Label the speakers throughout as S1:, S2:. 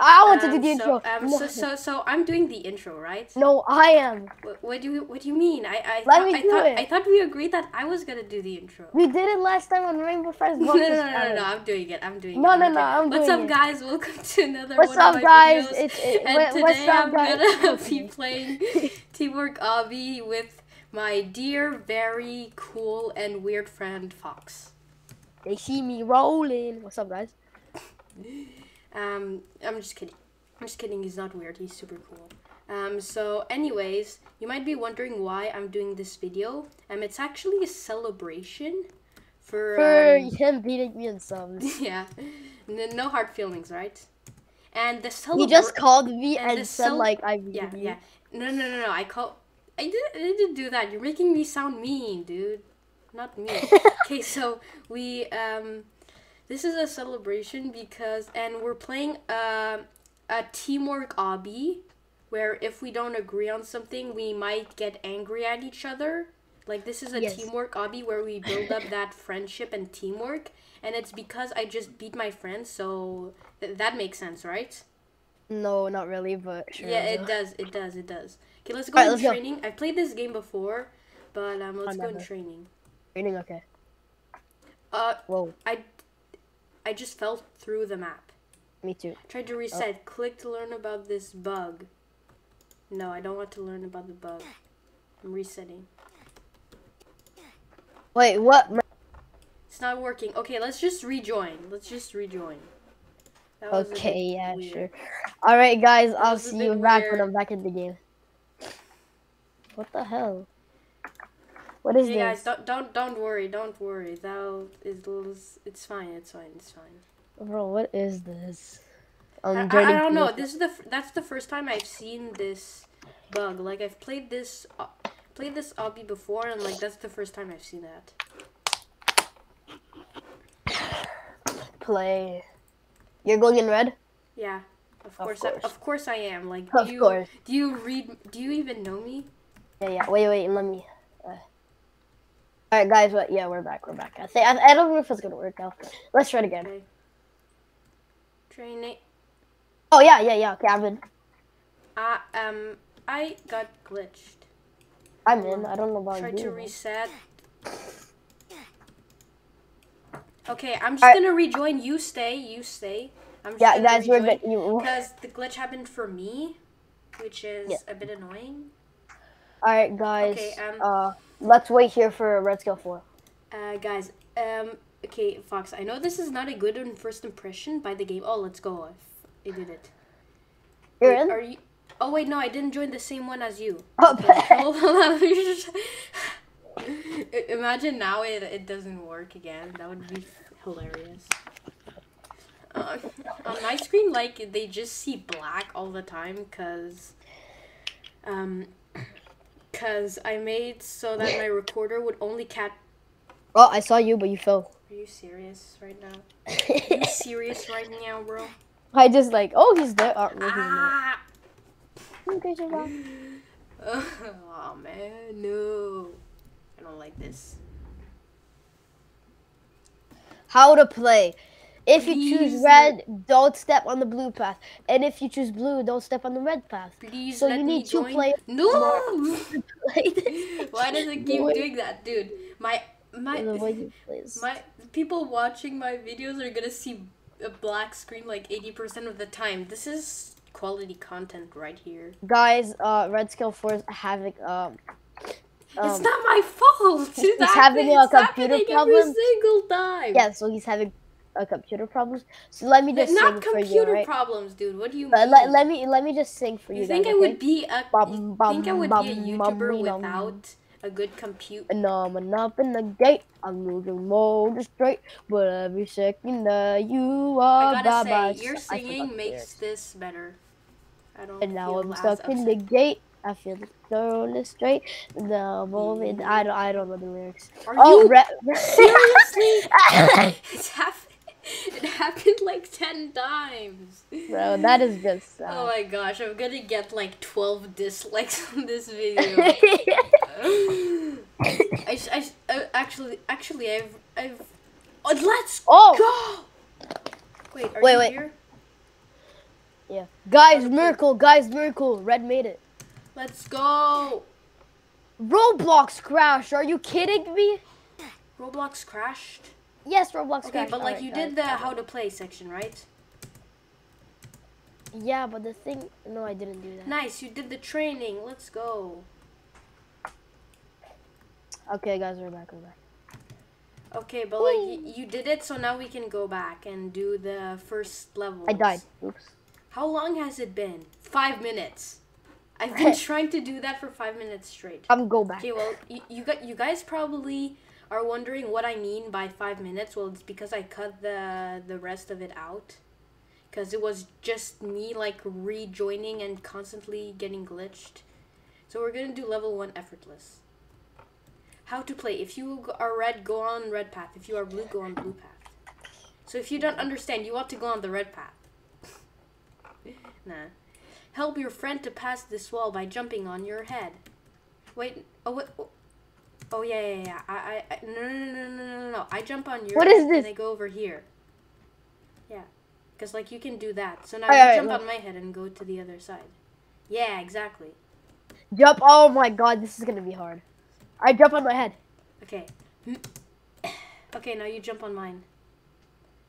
S1: I want to
S2: Um,
S1: do the
S2: so,
S1: intro.
S2: Um,
S1: no.
S2: so, so, so I'm doing the intro, right?
S1: no, I am.
S2: What, what do you What do you mean? I I
S1: Let me
S2: I
S1: do
S2: thought
S1: it.
S2: I thought we agreed that I was gonna do the intro.
S1: We did it last time on Rainbow Friends.
S2: No, no, no, no, no, no, I'm doing it. I'm doing it.
S1: No,
S2: it.
S1: no,
S2: I'm
S1: no,
S2: doing-
S1: I'm
S2: What's
S1: doing
S2: up,
S1: it.
S2: guys? Welcome to another
S1: What's
S2: one of
S1: up,
S2: my
S1: guys?
S2: videos.
S1: It's- it-
S2: and today
S1: what's up,
S2: I'm
S1: guys?
S2: gonna be playing Teamwork Obby with my dear, very cool and weird friend Fox.
S1: They see me rolling. What's up, guys?
S2: Um, I'm just kidding. I'm just kidding. He's not weird. He's super cool. Um, so, anyways, you might be wondering why I'm doing this video. Um, it's actually a celebration for.
S1: For
S2: um,
S1: him beating me in subs.
S2: yeah, no hard feelings, right? And the celebration...
S1: He just called me
S2: and
S1: and said like I beat
S2: Yeah,
S1: you.
S2: yeah. No, no, no, no. I call. I didn't. I didn't do that. You're making me sound mean, dude. Not me. okay, so we um, this is a celebration because, and we're playing uh, a teamwork obby, where if we don't agree on something, we might get angry at each other. Like this is a
S1: Yes.
S2: teamwork obby where we build up that friendship and teamwork, and it's because I just beat my friend, so th- that makes sense, right?
S1: No, not really, but sure.
S2: Yeah, it does. It does. It does. Okay, let's go in
S1: let's go.
S2: training. I've played this game before, but um, let's go in training.
S1: Training, okay.
S2: Uh,
S1: Whoa,
S2: I, I just fell through the map.
S1: me too.
S2: Tried to reset. Click to learn about this bug. No, I don't want to learn about the bug. I'm resetting.
S1: Wait, what?
S2: It's not working. Okay, let's just rejoin. Let's just rejoin. That was
S1: Okay, yeah,
S2: weird.
S1: sure. All right, guys, I'll see you back when. I'm back in the game. What the hell? What is
S2: Hey
S1: this?
S2: guys, don't don't don't worry. Don't worry. That is it's fine. It's fine. It's fine.
S1: Bro, what is this?
S2: I, I, I don't know. This is the that's the first time I've seen this bug. Like I've played this uh, played this obby before, and like that's the first time I've seen that.
S1: play. You're going in red?
S2: Yeah, of
S1: Of
S2: course. I, of course I am. Like,
S1: Of
S2: do you,
S1: course.
S2: Do you read? Do you even know me?
S1: Yeah, yeah. Wait, wait. Let me. All right, guys. What? Yeah, we're back. We're back. I think I, I don't know if it's gonna work out. Let's try it again.
S2: Okay. Training.
S1: Oh yeah, yeah, yeah. Okay, I'm in.
S2: Uh, um, I got glitched.
S1: I'm in. I don't know about
S2: Tried
S1: you.
S2: to reset. Okay, I'm just gonna rejoin. You stay. You stay. I'm just
S1: Yeah,
S2: gonna
S1: guys, we're. You.
S2: because the glitch happened for me, which is
S1: Yeah.
S2: a bit annoying.
S1: All right, guys.
S2: Okay, um,
S1: uh, let's wait here for Red Skell Four.
S2: Uh, guys, um, okay, Fox. I know this is not a good first impression by the game. Oh, let's go. I did it.
S1: You're
S2: Wait,
S1: in.
S2: Are you? Oh wait, no, I didn't join the same one as you.
S1: Oh,
S2: Okay, hold on, let me just- I- Imagine now it, it doesn't work again. That would be hilarious. Uh, on my screen, like they just see black all the time, cause, um, cause I made so that my recorder would only cap.
S1: oh, I saw you, but you fell.
S2: Are you serious right now? Are you serious right now, bro?
S1: I just like, oh, he's there. Oh, no, he's not.
S2: Ah!
S1: Okay, so bye.
S2: oh man, no. I don't like this.
S1: How to play. If you choose red, don't step on the blue path. And if you choose blue, don't step on the red path.
S2: Please
S1: So
S2: let
S1: you
S2: me
S1: need two
S2: join.
S1: players
S2: No!
S1: Play.
S2: Why does it keep doing that, dude? My my
S1: The way you play is-
S2: my people watching my videos are gonna see a black screen like 80% of the time. This is quality content right here.
S1: Guys, uh, Red Skell 4 is having, um,
S2: it's
S1: um,
S2: not my fault.
S1: he's having a computer problem.
S2: every single time.
S1: yeah, so he's having uh, computer problems. So let me just
S2: not
S1: sing for you,
S2: computer
S1: right?
S2: problems, dude. What do you
S1: Let,
S2: mean?
S1: let, let me let me just sing for you.
S2: You think
S1: guys,
S2: I would
S1: okay?
S2: be a
S1: Bum,
S2: you
S1: bum,
S2: think I would
S1: bum,
S2: be a YouTuber
S1: bum.
S2: without a good compute?
S1: And I'm up in the gate. I'm moving more straight, but every second that you are
S2: I gotta
S1: my
S2: say, your
S1: I forgot
S2: singing makes this better. I don't.
S1: And now I'm stuck in the gate. I feel the is straight. I'm moving. I don't. I don't know the lyrics.
S2: Are
S1: Oh,
S2: you
S1: re-
S2: seriously? It's happened. Happened like ten times.
S1: bro, that is just.
S2: Oh my gosh, I'm gonna get like twelve dislikes on this video. I, sh- I sh- uh, actually, actually, I've, I've. Oh, let's
S1: Oh!
S2: go. Wait, are
S1: Wait,
S2: you
S1: wait.
S2: here?
S1: Yeah. Guys,
S2: Okay.
S1: miracle. Guys, miracle. Red made it.
S2: Let's go.
S1: Roblox crashed. Are you kidding me?
S2: Roblox crashed.
S1: Yes, Roblox
S2: Okay, but like
S1: Alright,
S2: you
S1: guys,
S2: did the how to play section, right?
S1: Yeah, but the thing. No, I didn't do that.
S2: Nice, you did the training. Let's go.
S1: Okay, guys, we're back. We're back.
S2: Okay, but like you did it, so now we can go back and do the first level.
S1: I died. Oops.
S2: How long has it been? Five minutes. I've been trying to do that for five minutes straight.
S1: I'm go back.
S2: Okay, well, you, you got you guys probably are wondering what I mean by five minutes. Well, it's because I cut the the rest of it out, because it was just me like rejoining and constantly getting glitched. So we're gonna do level one effortless. How to play? If you are red, go on red path. If you are blue, go on blue path. So if you don't understand, you ought to go on the red path. nah. Help your friend to pass this wall by jumping on your head. Wait. Oh wait. Oh, oh yeah, yeah, yeah. I, I, I, no, no, no, no, no, no, no. I jump on your.
S1: What is this?
S2: And I go over here. Yeah, cause like you can do that. So now
S1: Alright,
S2: you jump on my head and go to the other side. Yeah, exactly.
S1: Jump. Oh my god, this is gonna be hard. I jump on my head.
S2: Okay. Okay, now you jump on mine.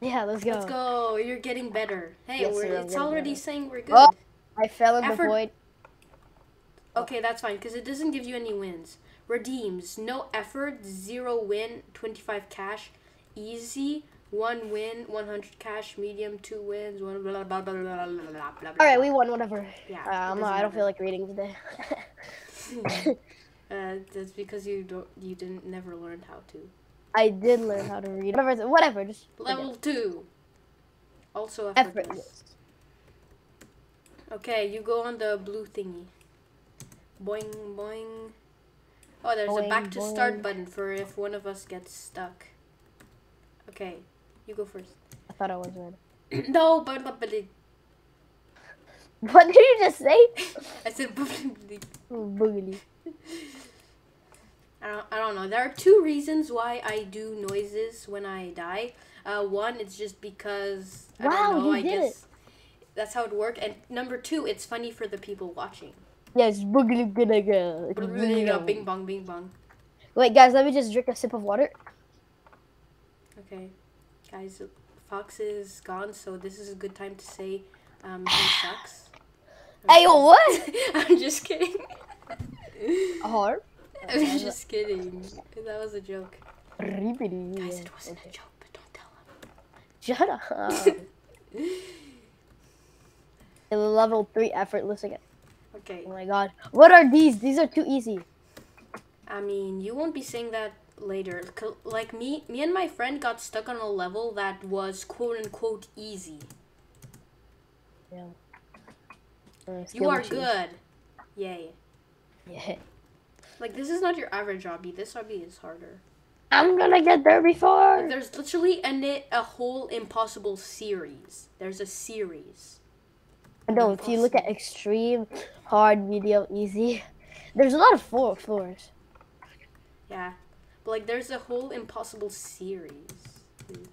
S1: Yeah, let's go.
S2: Let's go. You're getting better. Hey,
S1: Yes,
S2: we're, it's already
S1: better.
S2: saying we're oh, good.
S1: Oh. I fell in the void.
S2: Okay, that's fine because it doesn't give you any wins. Redeems, no effort, zero win, 25 cash. Easy, one win, 100 cash. Medium, two wins, one blah, blah, blah, blah, blah, blah, blah.
S1: All right, we won, whatever.
S2: Yeah. Um,
S1: I don't
S2: matter.
S1: feel like reading today.
S2: uh, that's because you don't, you didn't never learned how to.
S1: I did learn how to read. Whatever, whatever. Just
S2: level two. Also
S1: effortless.
S2: effortless. Okay, you go on the blue thingy. Boing, boing. Oh, there's a back to start button for if one of us gets stuck. Okay, you go first.
S1: I thought I was ready.
S2: no, but it-
S1: What did you just say?
S2: I said.
S1: Boogly.
S2: I don't, I don't know. There are two reasons why I do noises when I die. Uh, one, it's just because I
S1: Wow,
S2: don't know.
S1: you
S2: I
S1: did
S2: guess that's how it worked. And number two, it's funny for the people watching.
S1: Yes, boogly gonna go.
S2: Bing bong, bing bong.
S1: Wait, guys, let me just drink a sip of water.
S2: Okay, guys, Fox is gone, so this is a good time to say um, he sucks.
S1: Hey, what?
S2: I'm just kidding.
S1: Hard.
S2: I was just kidding. That was a joke. Guys,
S1: Guys,
S2: it wasn't a joke, but don't tell him.
S1: Shut up. Level three effortless again.
S2: Okay,
S1: Oh my god. What are these? These are too easy.
S2: I mean, you won't be saying that later. Like me, me and my friend got stuck on a level that was quote unquote easy.
S1: Yeah. Uh,
S2: You are
S1: machine.
S2: good. Yay.
S1: Yeah.
S2: Like this is not your average obby. This obby is harder.
S1: I'm gonna get there before.
S2: Like, there's literally a a whole impossible series. There's a series.
S1: No, if you look at extreme, hard, medium, easy, there's a lot of four floors.
S2: Yeah. But like there's a whole impossible series. dude.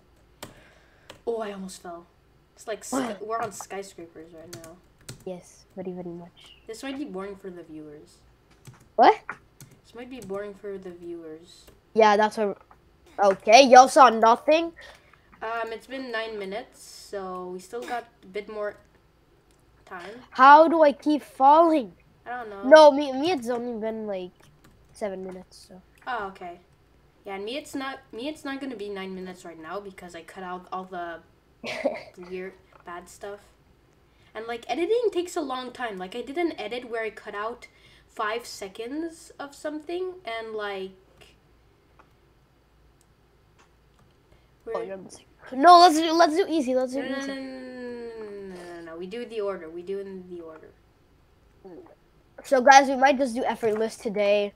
S2: Oh, I almost fell. It's like we're on skyscrapers right now.
S1: Yes, very, very much.
S2: This might be boring for the viewers.
S1: What?
S2: This might be boring for the viewers.
S1: Yeah, that's what. Okay, y'all saw nothing.
S2: Um, it's been nine minutes, so we still got a bit more time.
S1: How do I keep falling?
S2: I don't know.
S1: No, me, me, it's only been like seven minutes. So.
S2: Oh, okay. Yeah, and me, it's not me. It's not gonna be nine minutes right now because I cut out all the weird, bad stuff. And like editing takes a long time. Like I did an edit where I cut out five seconds of something and like.
S1: Oh,
S2: where-
S1: you're missing. No, let's do let's do easy. Let's do
S2: no,
S1: easy.
S2: no, no. We do the order. We do in the order.
S1: So guys, we might just do effortless today.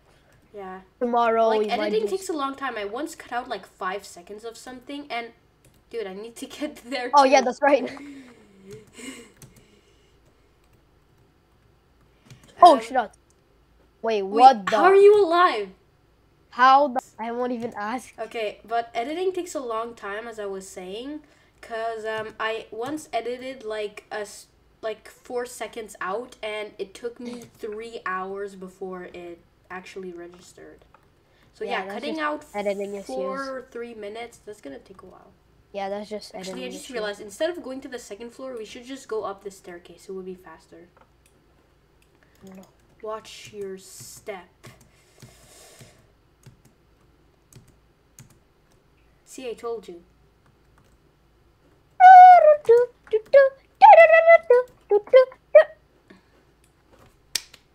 S2: Yeah.
S1: Tomorrow,
S2: like
S1: we might
S2: editing
S1: just-
S2: takes a long time. I once cut out like five seconds of something, and dude, I need to get there.
S1: Oh yeah, that's right. Oh
S2: Um,
S1: shit! Wait,
S2: Wait,
S1: what the?
S2: How are you alive?
S1: How the? I won't even ask.
S2: Okay, but editing takes a long time, as I was saying, cause um I once edited like a like four seconds out, and it took me three hours before it actually registered. So
S1: Yeah,
S2: yeah, cutting out
S1: editing issues.
S2: four or three minutes. That's gonna take a while.
S1: Yeah, that's just
S2: Actually, I just
S1: issue.
S2: realized instead of going to the second floor, we should just go up the staircase. It would be faster.
S1: No.
S2: Watch your step. See, I told you.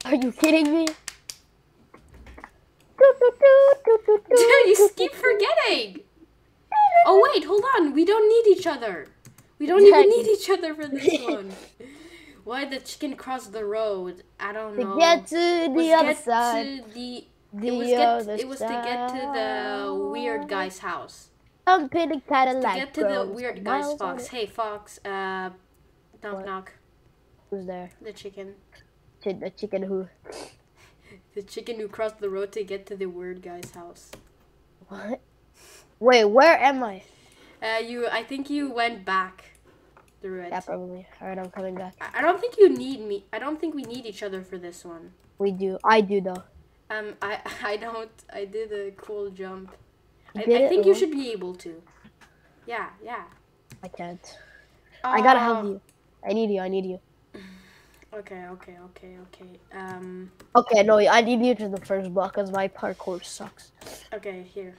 S1: Are you kidding me?
S2: Dude, you keep forgetting. Oh wait, hold on. We don't need each other. We don't even need each other for this one. Why the chicken crossed the road? I don't know.
S1: To get to the other side.
S2: to the
S1: The
S2: it was get, it was to get to the weird guy's house.
S1: Jump in the
S2: To
S1: Cadillac.
S2: get to the weird guy's fox. Hey Fox, uh knock
S1: What?
S2: knock.
S1: Who's there?
S2: The chicken.
S1: Chi- The chicken who?
S2: The chicken who crossed the road to get to the weird guy's house.
S1: What? Wait, where am I?
S2: Uh you I think you went back through it.
S1: Yeah, probably. Alright, I'm coming back.
S2: I I don't think you need me. I don't think we need each other for this one.
S1: We do. I do though.
S2: Um, I I don't. I did a cool jump. I, I think you should be able to. Yeah, yeah.
S1: I can't. I gotta help you. I need you. I need you.
S2: Okay, okay, okay, okay. Um,
S1: Okay, no, I need you to the first block because my parkour sucks.
S2: okay, here.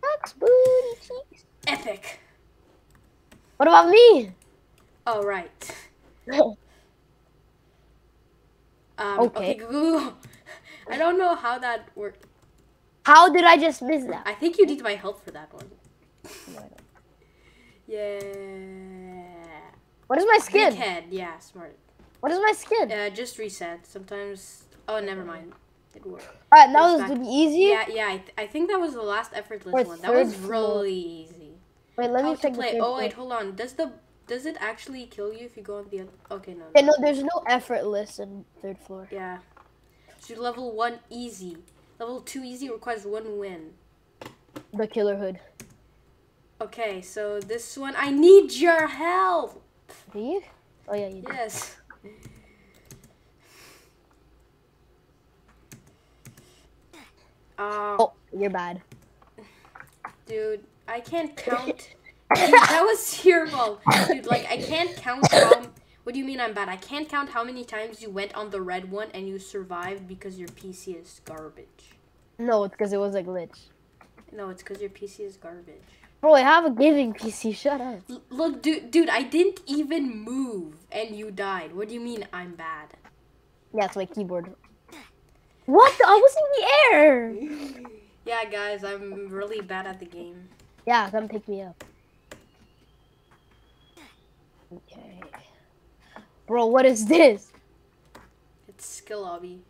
S1: Sucks, booty cheeks.
S2: Epic.
S1: What about me?
S2: All right. Um,
S1: Okay.
S2: okay. Google. I don't know how that worked.
S1: How did I just miss that?
S2: I think you need my help for that one. Yeah.
S1: What is my
S2: Big
S1: skin?
S2: head. Yeah, smart.
S1: What is my skin?
S2: Uh, just reset. Sometimes. Oh, never mind. It worked.
S1: Alright, now
S2: it's
S1: let's
S2: back.
S1: easy.
S2: Yeah, yeah. I, th- I think that was the last effortless
S1: Or
S2: one. That was
S1: third floor.
S2: really easy.
S1: Wait, let
S2: How
S1: me
S2: to
S1: check
S2: play? Oh wait, hold on. Does the does it actually kill you if you go on the other? Okay, no.
S1: Okay, no, there's no effortless in third floor.
S2: Yeah. So level one easy. Level two easy requires one win.
S1: The killer hood.
S2: Okay, so this one I need your help.
S1: Do you? Oh yeah, you do.
S2: Yes. Uh,
S1: Oh, you're bad.
S2: dude, I can't count. Dude, that was your fault. Dude, like, I can't count how. What do you mean I'm bad? I can't count how many times you went on the red one and you survived because your PC is garbage.
S1: No, it's because it was a glitch.
S2: No, it's because your PC is garbage.
S1: Bro, I have a gaming PC. Shut up.
S2: L- look, dude, dude, I didn't even move and you died. What do you mean I'm bad?
S1: Yeah, it's my keyboard. What? I was in the air.
S2: Yeah, guys, I'm really bad at the game.
S1: Yeah, come pick me up. Okay. Bro, what is this?
S2: It's skill lobby.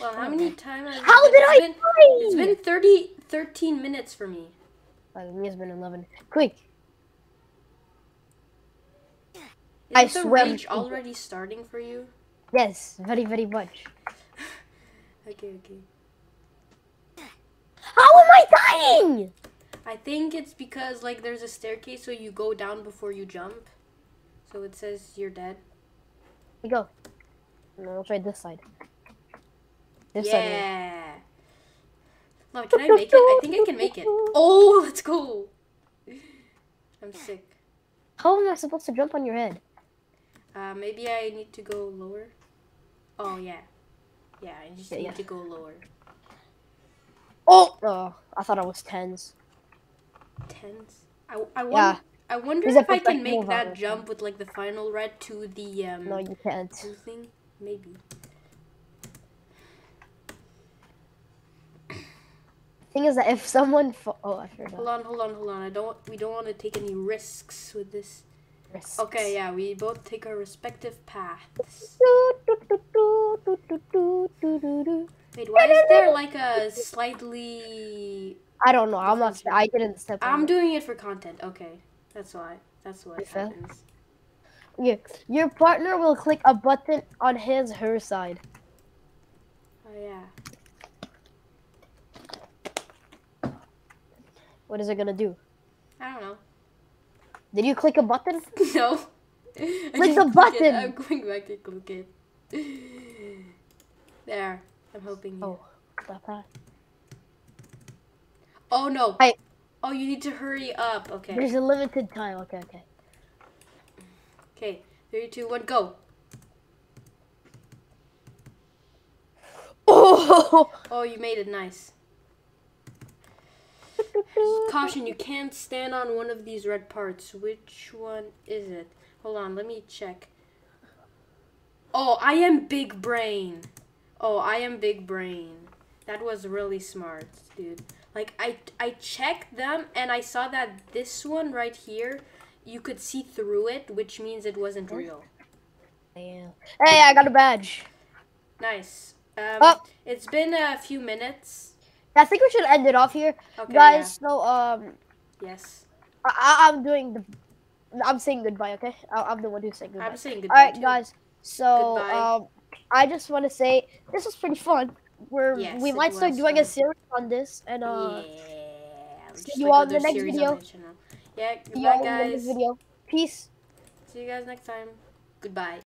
S2: Well, how many times?
S1: How did I
S2: Been, it's been 30, 13 minutes for me.
S1: Uh, me has been 11. Quick.
S2: Is
S1: I
S2: the
S1: swear-
S2: rage already starting for you?
S1: Yes, very, very much.
S2: Okay, okay.
S1: How am I dying?
S2: I think it's because like there's a staircase, so you go down before you jump. So it says you're dead.
S1: We go. No, let's try this side. This side.
S2: yeah. No, can I make it? I think I can make it. Oh, let's go. I'm sick.
S1: How am I supposed to jump on your head?
S2: Uh, maybe I need to go lower. Oh yeah, yeah. I just
S1: Yeah,
S2: need
S1: yeah.
S2: to go lower.
S1: Oh! Oh, I thought I was tens.
S2: Tens. I I
S1: Yeah.
S2: I wonder if I can make that
S1: runner.
S2: jump with like the final red to the um.
S1: No, you can't.
S2: Thing, maybe.
S1: Thing is that if someone oh I forgot.
S2: Hold on, hold on, hold on. I don't. We don't want to take any risks with this.
S1: Risks.
S2: Okay, yeah, we both take our respective paths. Wait, why is there like a slightly?
S1: I don't know. I'm not. I didn't step.
S2: I'm doing it for content. Okay that's why. That's what happens.
S1: Yeah. Your partner will click a button on his her side.
S2: Oh yeah.
S1: What is it gonna do?
S2: I don't know.
S1: Did you click a button?
S2: No.
S1: Click the
S2: it.
S1: button.
S2: I'm going back to click it. There. I'm hoping you.
S1: Oh, that.
S2: Oh no.
S1: Hey.
S2: Oh, you need to hurry up. Okay.
S1: There's a limited time. Okay, okay.
S2: Okay. Three, two, one, go.
S1: Oh!
S2: Oh, you made it nice. Caution, you can't stand on one of these red parts. Which one is it? Hold on, let me check. Oh, I am big brain. Oh, I am big brain. That was really smart, dude. Like I I checked them and I saw that this one right here, you could see through it, which means it wasn't real.
S1: Yeah. Hey, I got a badge.
S2: Nice. Um,
S1: Oh.
S2: it's been a few minutes.
S1: I think we should end it off here,
S2: Okay,
S1: guys. So um.
S2: Yes.
S1: I, I- I'm doing the, I'm saying goodbye. Okay, I, I'm the one who's saying goodbye.
S2: I'm saying goodbye.
S1: All right,
S2: too.
S1: guys. So
S2: Goodbye.
S1: um, I just want to say this was pretty fun. We're
S2: Yes,
S1: we might start doing a series on this, and uh,
S2: yeah.
S1: see you all in the next video.
S2: Yeah. Goodbye,
S1: all in the next
S2: guys.
S1: video. Peace.
S2: See you guys next time. Goodbye.